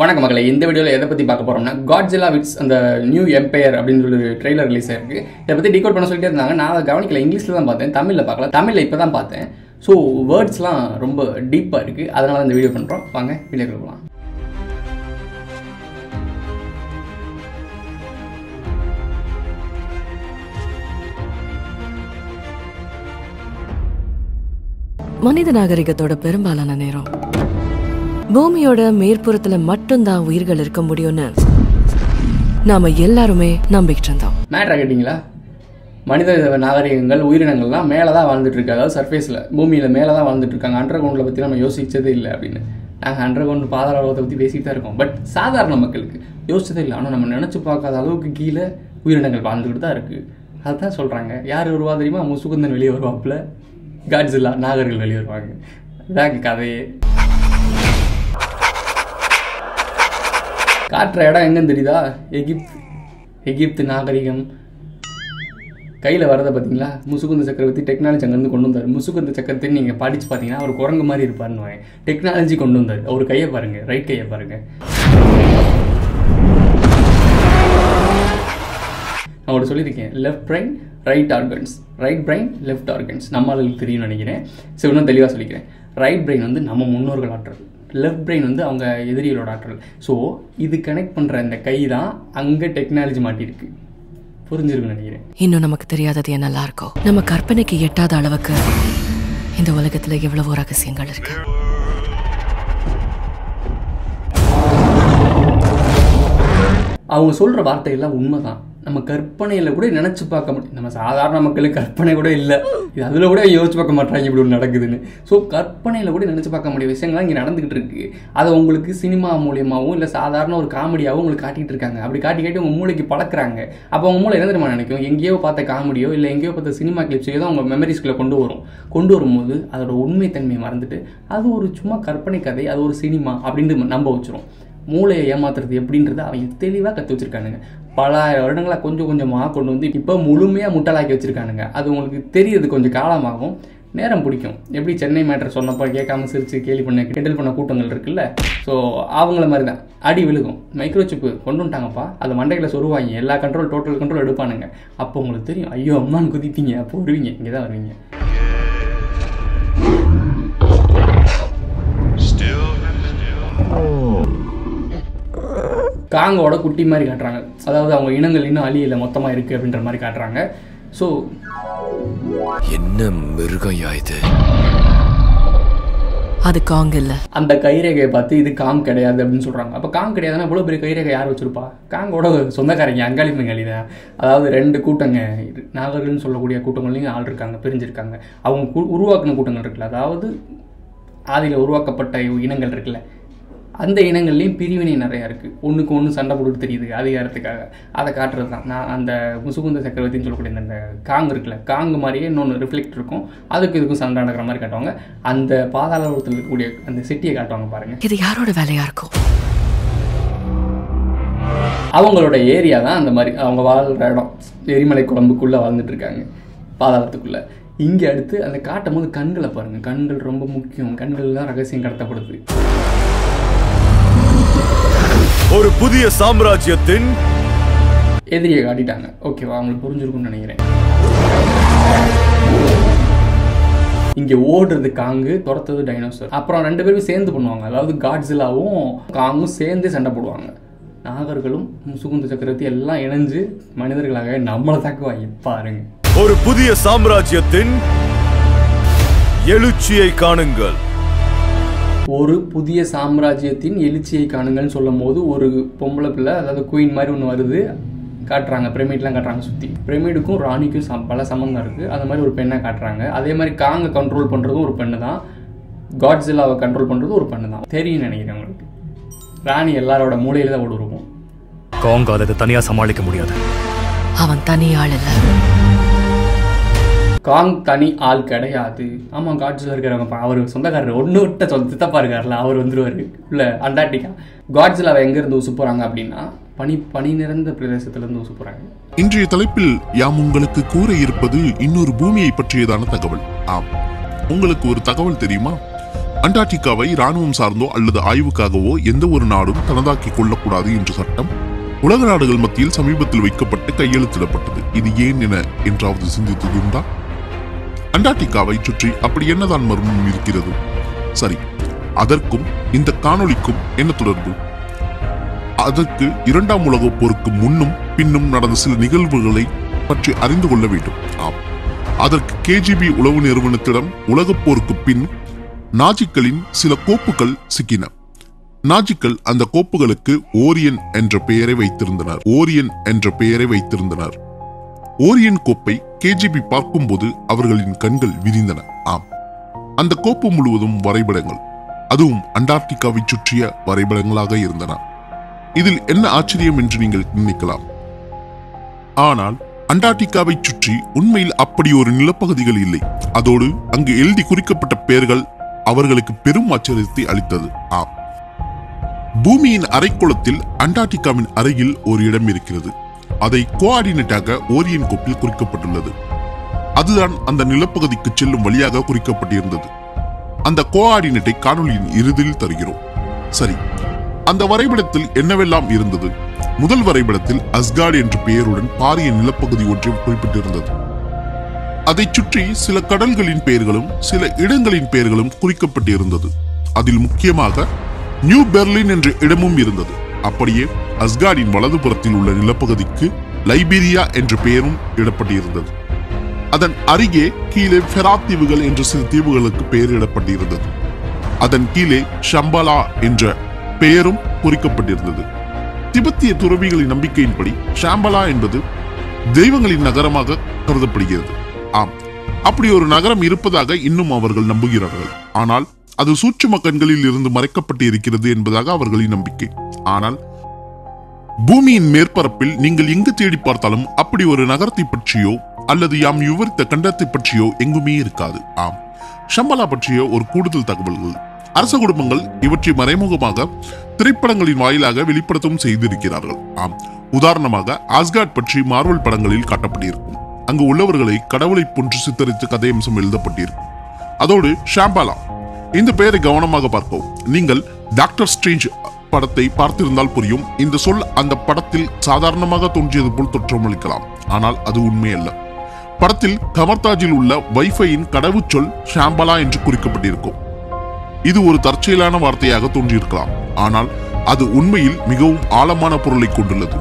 வணக்கம் மக்களை இந்த வீடியோவில் எதை பற்றி பார்க்க போகிறோம்னா காட்ஜிலா விட்ஸ் அந்த நியூ எம்பையர் அப்படின்னு சொல்லி ஒரு ட்ரெய்லர் ரிலீஸ் ஆயிருக்கு. இதை பற்றி டிகோட் பண்ண சொல்லிட்டே இருந்தாங்க. நான் அதை கவனிக்கல. இங்கிலீஷில் தான் பார்த்தேன் தமிழில் பார்க்கல. தமிழில் இப்போ தான் பார்த்தேன். ஸோ வேர்ட்ஸ்லாம் ரொம்ப டீப்பாக இருக்குது அதனால இந்த வீடியோ பண்ணுறோம் வாங்க வீடியோ கொடுக்கலாம் மனித நாகரிகத்தோட பெரும்பாலான நேரம் பூமியோட மேற்புறத்துல மட்டும்தான் உயிர்கள் இருக்க முடியும்னு நாம எல்லாருமே நம்பிக்கிட்டு இருந்தோம். மேட்ரா கேட்டிங்களா? மனித நாகரிகங்கள் உயிரினங்கள்லாம் மேலே தான் வாழ்ந்துட்டு இருக்கு அதாவது சர்ஃபேஸில் பூமியில் மேலே தான் வாழ்ந்துட்டு இருக்காங்க. அண்டர் கிரவுண்டில் பற்றி நம்ம யோசிச்சதே இல்லை அப்படின்னு. நாங்கள் அண்டர் கிரவுண்ட் பாதாள உலகத்தை பற்றி பேசிகிட்டு தான் இருக்கோம். பட் சாதாரண மக்களுக்கு யோசிச்சதே இல்லை. ஆனால் நம்ம நினச்சி பார்க்காத அளவுக்கு கீழே உயிரினங்கள் வாழ்ந்துக்கிட்டு தான் இருக்குது அதுதான் சொல்கிறாங்க யார் வருவா தெரியுமா? முசுகுந்தன் வெளியே வருவாப்புல. காட்ஸில்லா நாகர்கள் வெளியே வருவாங்க. இதாங்க கதையே. காட்டுற இடம் எங்கன்னு தெரியுதா? எகிப்த். எகிப்து நாகரிகம். கையில் வரதை பார்த்தீங்களா? முசுகுந்த சக்கரவர்த்தி டெக்னாலஜி அங்கேருந்து கொண்டு வந்தார். முசுகுந்த சக்கரவர்த்தி நீங்கள் படித்து பார்த்தீங்கன்னா அவர் குரங்கு மாதிரி இருப்பார்னு டெக்னாலஜி கொண்டு வந்தார். அவர் கையை பாருங்கள் ரைட் கையை பாருங்கள் நான் ஒரு சொல்லியிருக்கேன். Left brain right organs right brain left organs நம்மளுக்கு தெரியும்னு நினைக்கிறேன். சரி இன்னும் தெளிவாக சொல்லிக்கிறேன். ரைட் பிரைன் வந்து நம்ம முன்னோர்கள் ஆற்றல் லெஃப்ட் பிரெயின் வந்து அவங்க எதிரிகளோட ஆற்றல். ஸோ இது கனெக்ட் பண்ணுற இந்த கை தான் அங்கே டெக்னாலஜி மாட்டியிருக்கு. புரிஞ்சிருக்குன்னு நினைக்கிறேன். இன்னும் நமக்கு தெரியாதது என்னெல்லாம் இருக்கோ? நம்ம கற்பனைக்கு எட்டாத அளவுக்கு இந்த உலகத்துல எவ்வளவோ ரகசியங்கள் இருக்கு. அவங்க சொல்கிற வார்த்தையெல்லாம் உண்மைதான். நம்ம கற்பனையில் கூட நினச்சி பார்க்க முடியும். நம்ம சாதாரண மக்களுக்கு கற்பனை கூட இல்லை. இது அதில் கூட யோசிச்சு பார்க்க மாட்டாங்க இப்படி ஒன்று நடக்குதுன்னு. ஸோ கற்பனையில் கூட நினச்சி பார்க்க முடிய விஷயங்கள்லாம் இங்கே நடந்துகிட்டு இருக்கு. அதை உங்களுக்கு சினிமா மூலியமாகவும் இல்லை சாதாரண ஒரு காமெடியாகவும் உங்களுக்கு காட்டிகிட்டு இருக்காங்க. அப்படி காட்டி காட்டி உங்கள் மூளைக்கு பழக்கிறாங்க. அப்போ அவங்க மூளை என்ன தெரியுமா நினைக்கும்? எங்கேயோ பார்த்த காமெடியோ இல்லை எங்கேயோ பார்த்த சினிமா கிளிப்ஸையோ தான் உங்கள் மெமரிஸ்க்குள்ளே கொண்டு வரும். கொண்டு வரும்போது அதோட உண்மைத்தன்மையை மறந்துட்டு அது ஒரு சும்மா கற்பனை கதை அது ஒரு சினிமா அப்படின்ட்டு நம்ப வச்சிரும். மூளையை ஏமாத்துறது எப்படின்றத அவங்க தெளிவாக கற்று வச்சிருக்கானுங்க. பல வருடங்களாக கொஞ்சம் கொஞ்சமாக கொண்டு வந்து இப்போ முழுமையாக முட்டாளாக்கி வச்சுருக்கானுங்க. அது உங்களுக்கு தெரியறது கொஞ்சம் காலமாகும். நேரம் பிடிக்கும். எப்படி சென்னை மேட்டர் சொன்னப்போ கேட்காம சிரிச்சு கேள்வி பண்ண கிண்டல் பண்ண கூட்டங்கள் இருக்குல்ல? ஸோ அவங்கள மாதிரி தான் அடி விழுகும். மைக்ரோ சிப்பு கொண்டு வந்துட்டாங்கப்பா. அது மண்டையில் சொருவாங்க. எல்லா கண்ட்ரோல் டோட்டல் கண்ட்ரோல் எடுப்பானுங்க. அப்போ உங்களுக்கு தெரியும். ஐயோ அம்மான்னு குதிப்பீங்க. அப்போ வருவீங்க. இங்கே தான் வருவீங்க. காங்கோட குட்டி மாதிரி காட்டுறாங்க. அதாவது அவங்க இனங்கள் இன்னும் அழியல மொத்தமாக இருக்குது அப்படின்ற மாதிரி காட்டுறாங்க. ஸோ என்ன மிருகயா இது? அது காங் இல்ல. அந்த கைரேகையை பார்த்து இது காங் கிடையாது அப்படின்னு சொல்கிறாங்க அப்போ காங் கிடையாதுன்னா இவ்வளோ பெரிய கைரேகை யார் வச்சிருப்பா? காங்கோட சொந்தக்காரங்க அங்காளி பெங்காளி தான். அதாவது ரெண்டு கூட்டங்க இது நாகர்கள்னு சொல்லக்கூடிய கூட்டங்கள்லையும் ஆள் இருக்காங்க பிரிஞ்சிருக்காங்க. அவங்க கு- உருவாக்குன கூட்டங்கள் இருக்குல்ல அதாவது ஆதியில் உருவாக்கப்பட்ட இனங்கள் இருக்குல்ல. அந்த இனங்கள்லேயும் பிரிவினை நிறையா இருக்குது ஒன்றுக்கு ஒன்று சண்டை போட்டுட்டு தெரியுது அதிகாரத்துக்காக. அதை காட்டுறது தான் நான் அந்த முசுகுந்த சக்கரவர்த்தின்னு சொல்லக்கூடிய அந்த காங் இருக்குல்ல காங் மாதிரியே இன்னொன்று ரிஃப்ளெக்ட் இருக்கும். அதுக்கு இதுக்கும் சண்டை நடக்கிற மாதிரி காட்டுவாங்க. அந்த பாதாளத்தில் இருக்கக்கூடிய அந்த சிட்டியை காட்டுவாங்க பாருங்க. இது யாரோட வேலையா இருக்கும்? அவங்களோட ஏரியா தான் அந்த மாதிரி. அவங்க வாழ்கிற இடம். எரிமலை குழம்புக்குள்ளே வாழ்ந்துட்டு இருக்காங்க. பாதாளத்துக்குள்ளே. இங்கே அடுத்து அந்த காட்டும் போது கண்களை பாருங்கள் கண்கள் ரொம்ப முக்கியம். கண்கள் தான் ரகசியம் கடத்தப்படுது. ஒரு புதிய சாம்ராஜ்யத்தின் எதிரியை காட்டிட்டாங்க. ஓகேவா அவங்களுக்கு புரிஞ்சிருக்கும்னு நினைக்கிறேன். இங்கே ஓடுறது காங்கு துரத்துறது டைனோசர் அப்புறம் ரெண்டு பேரும் சேர்ந்து பண்ணுவாங்க. அதாவது காட்ஸிலாவும் காங்கும் சேர்ந்து சண்டை போடுவாங்க. நாகர்களும் முசுகுந்த சக்கரவர்த்தி எல்லாம் இணைஞ்சு மனிதர்களாக நம்மளை தாக்குவாங்க. பாருங்க. ஒரு புதிய சாம்ராஜ்யத்தின் எழுச்சியை காணுங்கள். ஒரு புதிய சாம்ராஜ்யத்தின் எழுச்சியை காணுங்கள்னு சொல்லும் போது ஒரு பொம்பளை பிள்ளை அதாவது குயின் மாதிரி ஒன்று வருது காட்டுறாங்க. பிரமிட்லாம் காட்டுறாங்க சுற்றி பிரமிடுக்கும் ராணிக்கும் சம் பல சம்மந்தம் இருக்குது அந்த மாதிரி ஒரு பெண்ணை காட்டுறாங்க. அதே மாதிரி காங்கை கண்ட்ரோல் பண்ணுறதும் ஒரு பெண்ணு தான். காட்ஸில்லாவை கண்ட்ரோல் பண்ணுறதும் ஒரு பெண்ணு தான். தெரியும் நினைக்கிறேன் உங்களுக்கு. ராணி எல்லாரோட மூலையில தான் ஓடுருவோம் காங்கால் இதை தனியா சமாளிக்க முடியாது. அவன் தனி ஆள் இல்ல காங் தனி ஆள் கிடையாது. ஆமாம் காட்ஸில் இருக்கிறவங்க அவர் சொந்தக்காரர். ஒன்று விட்ட சொந்த சித்தப்பா இருக்கார்ல அவர் வந்துருவார். உள்ள அண்டார்டிகா. காட்ஸில் அவ எங்கேருந்து ஊசு போகிறாங்க அப்படின்னா பனி பனி நிறைந்த பிரதேசத்திலிருந்து ஊசு போகிறாங்க இன்றைய தலைப்பில் யாம் உங்களுக்கு கூற இருப்பது இன்னொரு பூமியை பற்றியதான தகவல். ஆம். உங்களுக்கு ஒரு தகவல் தெரியுமா? அண்டார்டிகாவை ராணுவம் சார்ந்தோ அல்லது ஆய்வுக்காகவோ எந்த ஒரு நாடும் தனதாக்கிக் கொள்ளக்கூடாது என்ற சட்டம் உலக நாடுகள் மத்தியில் சமீபத்தில் வைக்கப்பட்டு கையெழுத்திடப்பட்டது. இது ஏன் என என்றாவது சிந்தித்ததுண்டா? அண்டார்டிகாவை சுற்றி அப்படி என்னதான் மர்மம் இருக்கிறது? சரி அதற்கும் இந்த காணொளிக்கும் என்ன தொடர்பு? அதற்கு இரண்டாம் உலகப் போருக்கு முன்னும் பின்னும் நடந்த சில நிகழ்வுகளை பற்றி அறிந்து கொள்ள வேண்டும். ஆம். அதற்கு கேஜிபி உளவு நிறுவனத்திடம் உலகப் போருக்கு பின் நாஜிக்களின் சில கோப்புகள் சிக்கின. நாஜிக்கள் அந்த கோப்புகளுக்கு ஓரியன் என்ற பெயரை வைத்திருந்தனர். ஓரியன் என்ற பெயரை வைத்திருந்தனர். ஓரியன் கோப்பை கேஜிபி பார்க்கும்போது அவர்களின் கண்கள் விரிந்தன. ஆம். அந்த கோப்பு முழுவதும் வரைபடங்கள். அதுவும் அண்டார்டிகாவை சுற்றிய வரைபடங்களாக இருந்தன. இதில் என்ன ஆச்சரியம் என்று நீங்கள் நினைக்கலாம். ஆனால் அண்டார்டிகாவை சுற்றி உண்மையில் அப்படி ஒரு நிலப்பகுதிகள் இல்லை. அதோடு அங்கு எழுதி குறிக்கப்பட்ட பெயர்கள் அவர்களுக்கு பெரும் ஆச்சரியத்தை அளித்தது. ஆம். பூமியின் அரைக்குளத்தில் அண்டார்டிகாவின் அருகில் ஒரு இடம் இருக்கிறது. அதை கோஆர்டினேட்டாக ஓரியன் கோப்பில் குறிக்கப்பட்டுள்ளது. அதுதான் அந்த நிலப்பகுதிக்கு செல்லும் வழியாக குறிக்கப்பட்டிருந்தது. அந்த கோஆர்டினேட்டை காணொளியின் இறுதியில் தருகிறோம். சரி அந்த வரைபடத்தில் என்னவெல்லாம் இருந்தது? முதல் வரைபடத்தில் அஸ்கார்டு என்ற பெயருடன் பாரிய நிலப்பகுதி ஒன்றையும் குறிப்பிட்டிருந்தது. அதைச் சுற்றி சில கடல்களின் பெயர்களும் சில இடங்களின் பெயர்களும் குறிக்கப்பட்டிருந்தது. அதில் முக்கியமாக நியூ பெர்லின் என்ற இடமும் இருந்தது. அப்படியே அஸ்கார்டின் வலதுபுறத்தில் உள்ள நிலப்பகுதிக்கு லைபீரியா என்ற பெயரும் இடப்பட்டிருந்தது. அதன் அருகே கீழே ஃபெராத் தீவுகள் என்ற சில தீவுகளுக்கு பெயரிடப்பட்டிருந்தது அதன் கீழே ஷம்பலா என்ற பெயரும் குறிக்கப்பட்டிருந்தது திபெத்திய துறவிகளின் நம்பிக்கையின்படி ஷாம்பலா என்பது தெய்வங்களின் நகரமாக கருதப்படுகிறது. ஆம் அப்படி ஒரு நகரம் இருப்பதாக இன்னும் அவர்கள் நம்புகிறார்கள். ஆனால் அது சூட்சும கண்களில் இருந்து மறைக்கப்பட்டு இருக்கிறது என்பதாக அவர்களின் நம்பிக்கை. ஆனால் பூமியின் மேற்பரப்பில் நீங்கள் எங்கு தேடி பார்த்தாலும் அப்படி ஒரு நகரத்தை பற்றியோ அல்லது யாம் விவரித்த கண்டத்தை பற்றியோ எங்குமே இருக்காது. ஆம். ஷம்பலா பற்றிய ஒரு கூடுதல் தகவல்கள். அரச குடும்பங்கள் இவற்றை மறைமுகமாக திரைப்படங்களின் வாயிலாக வெளிப்படுத்தவும் செய்திருக்கிறார்கள். ஆம். உதாரணமாக ஆஸ்காட் பற்றி மார்வல் படங்களில் காட்டப்பட்டிருக்கும். அங்கு உள்ளவர்களை கடவுளை போன்று சித்தரித்து கதையம்சம் எழுதப்பட்டிருக்கும். அதோடு ஷாம்பாலா இந்த பெயரை கவனமாக பார்ப்போம். நீங்கள் டாக்டர் ஸ்ட்ரேஞ்ச் படத்தை பார்த்திருந்தால் புரியும். இந்த சொல் அந்த படத்தில் சாதாரணமாக தோன்றியது போல் தோற்றமளிக்கலாம். ஆனால் அது உண்மையல்ல. படத்தில் கமர்தாஜில் உள்ள வைஃபையின் கடவுச்சொல் ஷாம்பலா என்று குறிக்கப்பட்டிருக்கும். இது ஒரு தற்செயலான வார்த்தையாக தோன்றியிருக்கலாம். ஆனால் அது உண்மையில் மிகவும் ஆழமான பொருளை கொண்டுள்ளது.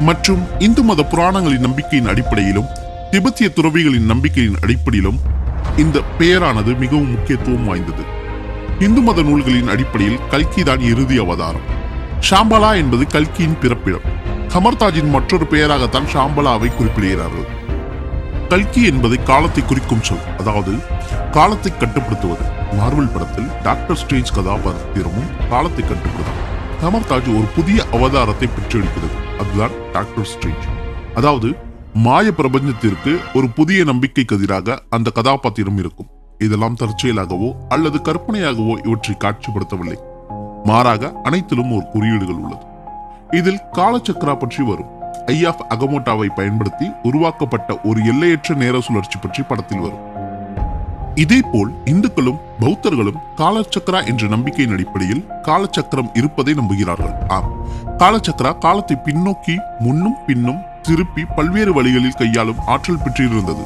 மற்றும் இந்து மத புராணங்களின் நம்பிக்கையின் அடிப்படையிலும் திபெத்திய துறவிகளின் நம்பிக்கையின் அடிப்படையிலும் இந்த பெயரானது மிகவும் முக்கியத்துவம் வாய்ந்தது. இந்து மத நூல்களின் அடிப்படையில் கல்கி தான் இறுதி அவதாரம். ஷாம்பலா என்பது கல்கியின் பிறப்பிடம். கமர்தாஜின் மற்றொரு பெயராகத்தான் ஷாம்பலாவை குறிப்பிடுகிறார்கள். கல்கி என்பது காலத்தை குறிக்கும் சொல் அதாவது காலத்தை கட்டுப்படுத்துவது. மார்வல் படத்தில் டாக்டர் ஸ்ட்ரேஞ்ச் கதாபாத்திரமும் காலத்தை கட்டுப்படுத்தும். கமர்தாஜ் ஒரு புதிய அவதாரத்தை பெற்றெடுக்கிறது. அதுதான் டாக்டர் ஸ்ட்ரேஞ்ச். அதாவது மாய பிரபஞ்சத்திற்கு ஒரு புதிய நம்பிக்கைக்கு எதிராக அந்த கதாபாத்திரம் இருக்கும். இதெல்லாம் தற்செயலாகவோ அல்லது கற்பனையாகவோ இவற்றை காட்சிப்படுத்தவில்லை. மாறாக அனைத்திலும் ஒரு குறியீடுகள் உள்ளது. இதில் காலச்சக்ரா பற்றி வரும். ஐ ஆஃப் அகமோட்டாவை பயன்படுத்தி உருவாக்கப்பட்ட ஒரு எல்லையற்ற நேர சுழற்சி பற்றி படத்தில் வரும். இதேபோல் இந்துக்களும் பௌத்தர்களும் காலச்சக்கரா என்ற நம்பிக்கையின் அடிப்படையில் காலச்சக்கரம் இருப்பதை நம்புகிறார்கள். ஆம். காலச்சக்கரா காலத்தை பின்னோக்கி முன்னும் பின்னும் திருப்பி பல்வேறு வழிகளில் கையாளும் ஆற்றல் பெற்றிருந்தது.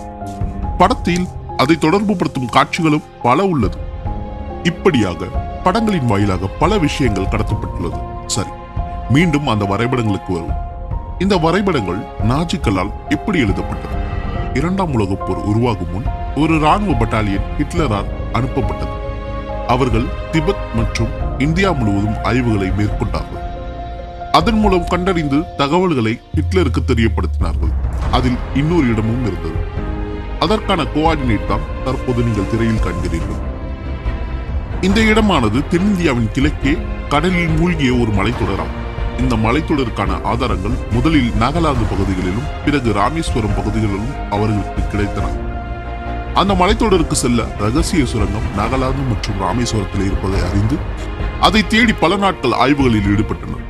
படத்தில் அதை தொடர்புபடுத்தும் காட்சிகளும் பல உள்ளது. இப்படியாக படங்களின் வாயிலாக பல விஷயங்கள் கடத்தப்பட்டுள்ளது. சரி மீண்டும் அந்த வரைபடங்களுக்கு வரும் இந்த வரைபடங்கள் நாஜிக்களால் எப்படி எழுதப்பட்டது? இரண்டாம் உலகப் போர் உருவாகும் முன் ஒரு ராணுவ பட்டாலியன் ஹிட்லரால் அனுப்பப்பட்டது. அவர்கள் திபெத் மற்றும் இந்தியா முழுவதும் ஆய்வுகளை மேற்கொண்டார்கள். அதன் மூலம் கண்டறிந்து தகவல்களை ஹிட்லருக்கு தெரியப்படுத்தினார்கள். அதில் இன்னொரு இடமும் இருந்தது. அதற்கான கோஆர்டினேட் தான் தற்போது நீங்கள் திரையில் காண்கிறீர்கள். இந்த இடமானது தென்னிந்தியாவின் கிழக்கே கடலில் மூழ்கிய ஒரு மலைத்தொடராகும் இந்த மலைத்தொடருக்கான ஆதாரங்கள் முதலில் நாகாலாந்து பகுதிகளிலும் பிறகு ராமேஸ்வரம் பகுதிகளிலும் அவர்களுக்கு கிடைத்தன. அந்த மலைத்தொடருக்கு செல்ல ரகசிய சுரங்கம் நாகாலாந்து மற்றும் ராமேஸ்வரத்தில் இருப்பதை அறிந்து அதை தேடி பல நாட்கள் ஆய்வுகளில் ஈடுபட்டனர்.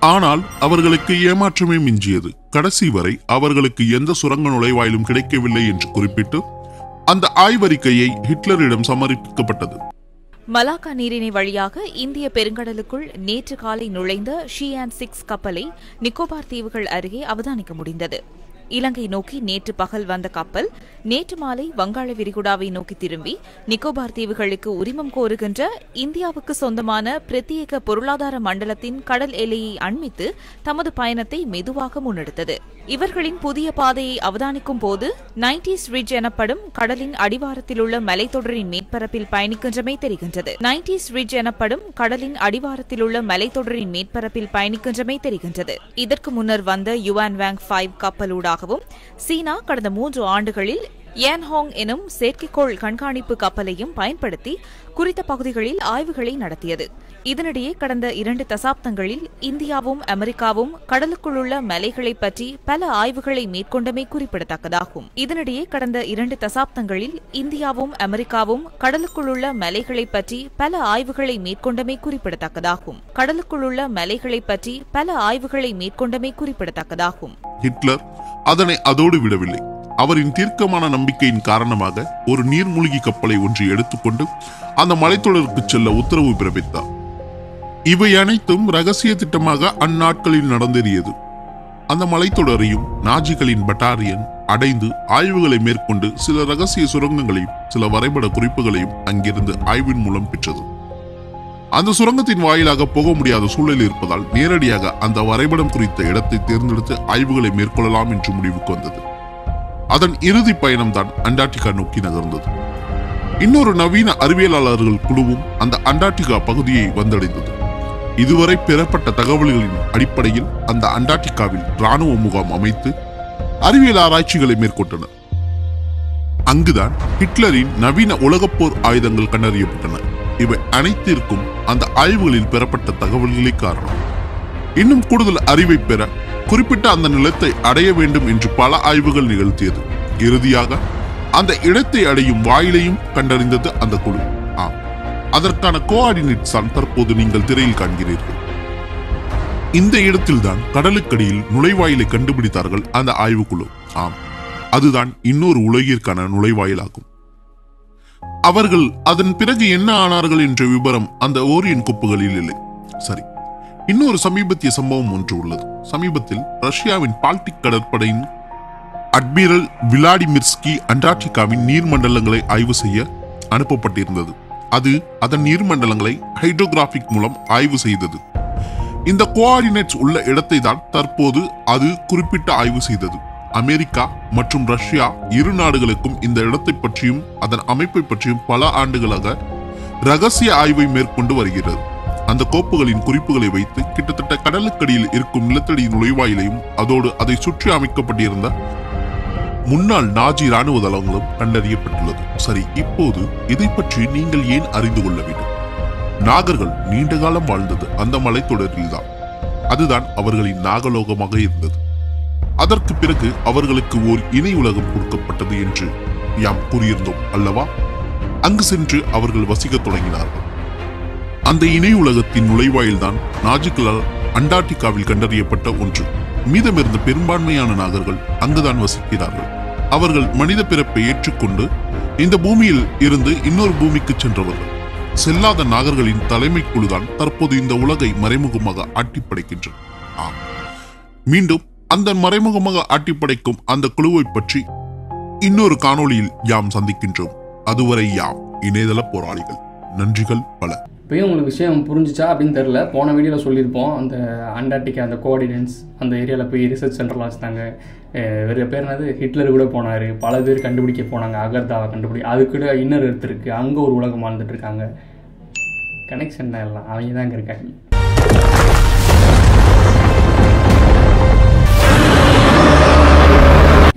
ஆனால் அவர்களுக்கு ஏமாற்றமே மிஞ்சியது. கடைசி வரை அவர்களுக்கு எந்த சுரங்க நுழைவாயிலும் கிடைக்கவில்லை என்று குறிப்பிட்டு அந்த ஆய்வறிக்கையை ஹிட்லரிடம் சமர்ப்பிக்கப்பட்டது. மலாக்கா நீரிணை வழியாக இந்திய பெருங்கடலுக்குள் நேற்று காலை நுழைந்த ஷியான் சிக்ஸ் கப்பலை நிக்கோபார் தீவுகள் அருகே அவதானிக்க முடிந்தது. இலங்கை நோக்கி நேற்று பகல் வந்த கப்பல் நேற்று மாலை வங்காள விரிகுடாவை நோக்கி திரும்பி நிக்கோபார் தீவுகளுக்கு உரிமம் கோருகின்ற இந்தியாவுக்கு சொந்தமான பிரத்யேக பொருளாதார மண்டலத்தின் கடல் எல்லையை அண்மித்து தமது பயணத்தை மெதுவாக முன்னெடுத்தது. இவர்களின் புதிய பாதையை அவதானிக்கும் போது நைன்டிஸ் ரிட்ஜ் எனப்படும் கடலின் அடிவாரத்திலுள்ள மலைத்தொடரின் மேற்பரப்பில் பயணிக்கின்றமை தெரிகின்றது. நைன்டிஸ் ரிட்ஜ் எனப்படும் கடலின் அடிவாரத்திலுள்ள மலைத்தொடரின் மேற்பரப்பில் பயணிக்கின்றமை தெரிகின்றது. இதற்கு முன்னர் வந்த யுவான் வேங் ஃபைவ் வருவதாகவும் சீனா கடந்த மூன்று ஆண்டுகளில் ஏன்ஹாங் எனும் செயற்கைக்கோள் கண்காணிப்பு கப்பலையும் பயன்படுத்தி குறித்த பகுதிகளில் ஆய்வுகளை நடத்தியது. இதனிடையே கடந்த இரண்டு தசாப்தங்களில் இந்தியாவும் அமெரிக்காவும் கடலுக்குள்ளுள்ள மலைகளை பற்றி பல ஆய்வுகளை மேற்கொண்டமை குறிப்பிடத்தக்கதாகும். இதனிடையே கடந்த இரண்டு தசாப்தங்களில் இந்தியாவும் அமெரிக்காவும் கடலுக்குள்ளுள்ள மலைகளை பற்றி பல ஆய்வுகளை மேற்கொண்டமை குறிப்பிடத்தக்கதாகும். கடலுக்குள்ளுள்ள மலைகளை பற்றி பல ஆய்வுகளை மேற்கொண்டமை குறிப்பிடத்தக்கதாகும். ஹிட்லர் அதனை அதோடு விடவில்லை. அவரின் தீர்க்கமான நம்பிக்கையின் காரணமாக ஒரு நீர்மூழ்கி கப்பலை ஒன்று எடுத்துக்கொண்டு அந்த மலைத்தொடருக்கு செல்ல உத்தரவு பிறப்பித்தார். இவை அனைத்தும் ரகசிய திட்டமாக அந்நாட்களில் நடந்தேறியது. அந்த மலைத்தொடரையும் நாஜிகளின் பட்டாரியன் அடைந்து ஆய்வுகளை மேற்கொண்டு சில ரகசிய சுரங்கங்களையும் சில வரைபட குறிப்புகளையும் அங்கிருந்து ஆய்வின் மூலம் பெற்றது. அந்த சுரங்கத்தின் வாயிலாக போக முடியாத சூழல் இருப்பதால் நேரடியாக அந்த வரைபடம் குறித்த இடத்தை தேர்ந்தெடுத்து ஆய்வுகளை மேற்கொள்ளலாம் என்று முடிவுக்கு வந்தது. அதன் இறுதி பயணம்தான் அண்டார்டிகா நோக்கி நகர்ந்தது. இன்னொரு நவீன அறிவியலாளர்கள் குழுவும் அந்த அண்டார்டிகா பகுதியை வந்தடைந்தது. இதுவரை பெறப்பட்ட தகவல்களின் அடிப்படையில் அந்த அண்டார்டிகாவில் ராணுவ முகாம் அமைத்து அறிவியல் ஆராய்ச்சிகளை மேற்கொண்டனர். அங்குதான் ஹிட்லரின் நவீன உலகப்போர் ஆயுதங்கள் கண்டறியப்பட்டன. இவை அனைத்திற்கும் அந்த ஆய்வுகளில் பெறப்பட்ட தகவல்களே காரணம். இன்னும் கூடுதல் அறிவை பெற குறிப்பிட்ட அந்த நிலத்தை அடைய வேண்டும் என்று பல ஆய்வுகள் நிகழ்த்தியது. இறுதியாக அந்த இடத்தை அடையும் வாயிலையும் கண்டறிந்தது அந்த குழு. ஆம். அதற்கான கோஆர்டினேட் தான் தற்போது நீங்கள் திரையில் காண்கிறீர்கள். இந்த இடத்தில்தான் கடலுக்கடியில் நுழைவாயிலை கண்டுபிடித்தார்கள் அந்த ஆய்வுக்குழு. ஆம். அதுதான் இன்னொரு உலகிற்கான நுழைவாயிலாகும். அவர்கள் அதன் பிறகு என்ன ஆனார்கள் என்ற விபரம் அந்த ஓரியன் குப்புகளில் இல்லை. சரி இன்னொரு சமீபத்திய சம்பவம் ஒன்று உள்ளது. சமீபத்தில் ரஷ்யாவின் பால்டிக் கடற்படையின் அட்மிரல் விளாடிமிர்ஸ்கி அண்டார்டிகாவின் நீர்மண்டலங்களை ஆய்வு செய்ய அனுப்பப்பட்டிருந்தது. அது அதன் நீர்மண்டலங்களை ஹைட்ரோகிராபிக் மூலம் ஆய்வு செய்தது. இந்த கோஆர்டினேட்ஸ் உள்ள இடத்தை தான் தற்போது அது குறிப்பிட்ட ஆய்வு செய்தது. அமெரிக்கா மற்றும் ரஷ்யா இரு நாடுகளுக்கும் இந்த இடத்தை பற்றியும் அதன் அமைப்பை பற்றியும் பல ஆண்டுகளாக ரகசிய ஆய்வை மேற்கொண்டு வருகிறது. அந்த கோப்புகளின் குறிப்புகளை வைத்து கிட்டத்தட்ட கடலுக்கடியில் இருக்கும் நிலத்தடி நுழைவாயிலையும் அதோடு அதை சுற்றி அமைக்கப்பட்டிருந்த முன்னாள் நாஜி ராணுவ தளங்களும் கண்டறியப்பட்டுள்ளது. சரி இப்போது இதை பற்றி நீங்கள் ஏன் அறிந்து கொள்ள வேண்டும்? நாகர்கள் நீண்ட காலம் வாழ்ந்தது அந்த மலைத்தொடரில்தான் அதுதான் அவர்களின் நாகலோகமாக இருந்தது. அதற்கு பிறகு அவர்களுக்கு ஓர் இணை உலகம் கொடுக்கப்பட்டது என்று யாம் கூறியிருந்தோம் அல்லவா? அங்கு சென்று அவர்கள் வசிக்கத் தொடங்கினார்கள். அந்த இணை உலகத்தின் நுழைவாயில்தான் நாஜிக்களால் அண்டார்டிகாவில் கண்டறியப்பட்ட ஒன்று. மீதமிருந்த பெரும்பான்மையான நாகர்கள் அங்குதான் வசிக்கிறார்கள். அவர்கள் மனித பிறப்பை ஏற்றுக்கொண்டு இந்த பூமியில் இருந்து இன்னொரு பூமிக்கு சென்றவர்கள். செல்லாத நாகர்களின் தலைமை குழுதான் தற்போது இந்த உலகை மறைமுகமாக ஆட்டிப்படைக்கின்றனர் ஆம். மீண்டும் அந்த மறைமுகமாக ஆட்டிப்படைக்கும் அந்த குழுவை பற்றி இன்னொரு காணொளியில் யாம் சந்திக்கின்றோம். அதுவரை யாம் இணையதள போராளிகள். நன்றிகள் பல. இப்போயும் உங்களுக்கு விஷயம் புரிஞ்சுச்சா அப்படின்னு தெரில போன வீடியோவில் சொல்லியிருப்போம். அந்த அண்டார்டிகா அந்த கோஆர்டினேட்ஸ் அந்த ஏரியாவில் போய் ரிசர்ச் சென்டர்லாம் வச்சுட்டாங்க. வேறு பேர் என்னது? ஹிட்லர் கூட போனார். பல பேர் கண்டுபிடிக்க போனாங்க. அகர்தாவை கண்டுபிடி அது கூட இன்னொரு அங்கே ஒரு உலகம் வாழ்ந்துட்டு இருக்காங்க. கனெக்ஷன் தான் எல்லாம் அவங்க தான் இங்கே இருக்காங்க.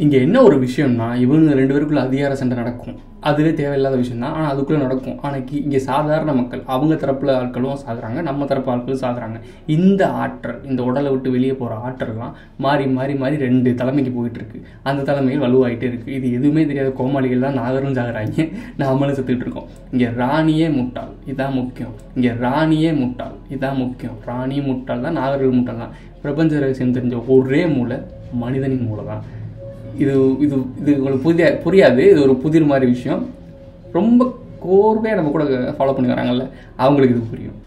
இங்கே என்ன ஒரு விஷயம்னா இவங்க ரெண்டு பேருக்குள்ள அதிகார சண்டை நடக்கும். அதுவே தேவையில்லாத விஷயம் தான் ஆனால் அதுக்குள்ளே நடக்கும். ஆனால் இங்கே சாதாரண மக்கள் அவங்க தரப்புல ஆட்களும் சாகுறாங்க நம்ம தரப்பு ஆட்களும் சாகுறாங்க. இந்த ஆற்றல் இந்த உடலை விட்டு வெளியே போகிற ஆற்றல்லாம் மாறி மாறி மாறி ரெண்டு தலைமைக்கு போயிட்டு இருக்கு அந்த தலைமையில் வலுவாகிட்டே இருக்கு. இது எதுவுமே தெரியாத கோமாளிகள் தான் நாகரும் சாகுறாங்க. நாமளும் செத்துக்கிட்டு இருக்கோம். இங்கே ராணியே முட்டாள். இதான் முக்கியம். இங்கே ராணியே முட்டாள். இதான் முக்கியம். ராணி முட்டாள் தான் நாகர்கள் முட்டாள் தான். பிரபஞ்ச ரகசியம் தெரிஞ்ச ஒரே மூளை மனிதனின் மூளை தான் இது இது இது உங்களுக்கு புதிய புரியாது. இது ஒரு புதிர் மாதிரி விஷயம். ரொம்ப கோர்வையாக நம்ம கூட ஃபாலோ பண்ணி வராங்கல்ல அவங்களுக்கு இது புரியும்.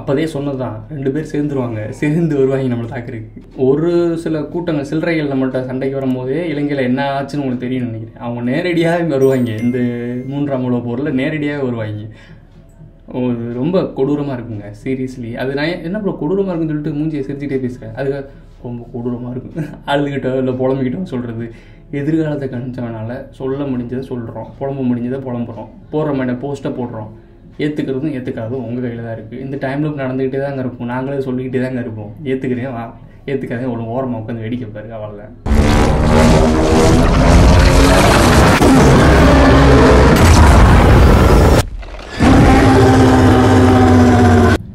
அப்போதே சொன்னதுதான் ரெண்டு பேர் சேர்ந்துருவாங்க. சேர்ந்து வருவாங்க நம்மளை தாக்குறதுக்கு. ஒரு சில கூட்டங்கள் சில்லறைகள் நம்மள்கிட்ட சண்டைக்கு வரும்போதே இலங்கையில் என்ன ஆச்சுன்னு உங்களுக்கு தெரியும்னு நினைக்கிறேன். அவங்க நேரடியாக வருவாங்க. இந்த மூன்றாம் உலக போரில் நேரடியாக வருவாங்க. ஒரு ரொம்ப கொடூரமாக இருக்குங்க சீரியஸ்லி அது நான் என்ன ப்ரோ கொடூரமாக இருக்குன்னு சொல்லிட்டு மூஞ்சியை சிரிச்சுட்டே பேசுகிறேன் அதுக்காக ரொம்ப கொடூரமாக இருக்கும். அழுதுகிட்டோ இல்லை புலம்பிக்கிட்டோ சொல்கிறது எதிர்காலத்தை கணிச்சவனால சொல்ல முடிஞ்சதை சொல்கிறோம் புலம்ப முடிஞ்சதை புலம்புறோம். போடுற மாதிரி போஸ்ட்டை போடுறோம். ஏற்றுக்கிறதும் ஏற்றுக்காதும் உங்கள் கையில் தான் இருக்குது இந்த டைமில் நடந்துக்கிட்டே தாங்க இருப்போம். நாங்களே சொல்லிக்கிட்டே தாங்க இருப்போம். ஏற்றுக்கிறேன் வா. ஏற்றுக்காதே ஒரு ஓரமாக உட்காந்து வேடிக்கை பாருங்க அவ்வளோதான்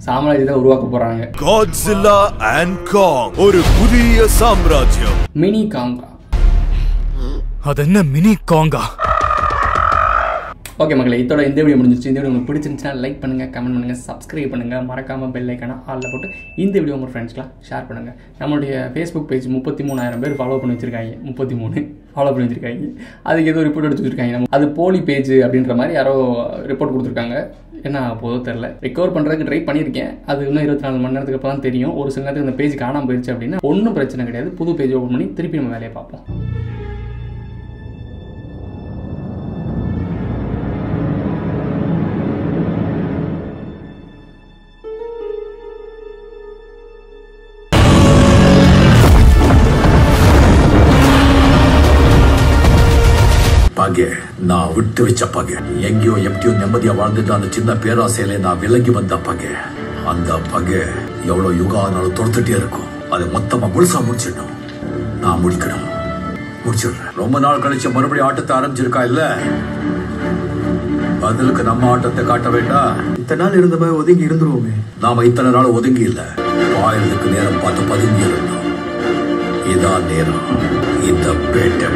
சாம்ராஜ்யத்தை உருவாக்க போகிறாங்க காட்ஸில்லா அண்ட் காங் ஒரு புதிய சாம்ராஜ்யம். மினி காங்கா. அது என்ன மினி காங்கா? ஓகே மக்களே இதோட இந்த வீடியோ முடிஞ்சிச்சு இந்த வீடியோ உங்களுக்கு பிடிச்சிருந்துச்சுன்னா லைக் பண்ணுங்கள் கமெண்ட் பண்ணுங்கள் சப்ஸ்கிரைப் பண்ணுங்கள் மறக்காமல் பெல் ஐக்கான ஆளில் போட்டு இந்த வீடியோ உங்கள் ஃப்ரெண்ட்ஸ்லாம் ஷேர் பண்ணுங்கள் நம்மளுடைய ஃபேஸ்புக் பேஜ் முப்பத்தி மூணாயிரம் பேர் ஃபாலோ பண்ணி வச்சிருக்காங்க. முப்பத்தி மூணு ஃபாலோ பண்ணி வச்சிருக்காங்க. அதுக்கு ஏதோ ரிப்போர்ட் எடுத்து வச்சிருக்காங்க. நம்ம அது போலி பேஜ் அப்படின்ற மாதிரி யாரோ ரிப்போர்ட் கொடுத்துருக்காங்க. என்ன போதோ தெரில ரெக்கவர் பண்ணுறதுக்கு ட்ரை பண்ணியிருக்கேன். அது இன்னும் இருபத்தி நாலு மணி நேரத்துக்கு அப்புறம் தான் தெரியும். ஒரு சில நேரத்துக்கு இந்த பேஜ் காணாமல் போயிடுச்சு அப்படின்னா ஒன்றும் பிரச்சனை கிடையாது. புது பேஜ் ஓப்பன் பண்ணி திருப்பி நம்ம வேலையை பார்ப்போம். பகை நான் விட்டு வச்ச பகை எங்கேயோ எப்படியோ நிம்மதியா வாழ்ந்துட்டு அந்த சின்ன பேராசையில நான் விலகி வந்த பகை அந்த பகை எவ்வளவு யுகம் ஆனாலும் தொடுத்துட்டே இருக்கும். அதை மொத்தமா முழுசா முடிச்சிடணும். நான் முடிக்கணும். முடிச்சிடுறேன். ரொம்ப நாள் கழிச்சு மறுபடியும் ஆட்டத்தை ஆரம்பிச்சிருக்கா இல்ல? பதிலுக்கு நம்ம ஆட்டத்தை காட்ட வேண்டாம் இத்தனை நாள் இருந்த மாதிரி ஒதுங்கி இருந்துருவோமே. நாம இத்தனை நாள் ஒதுங்கி இல்ல. பாயறதுக்கு நேரம் பார்த்து பதுங்கி இருந்தோம் இதான் நேரம். இந்த பேட்டை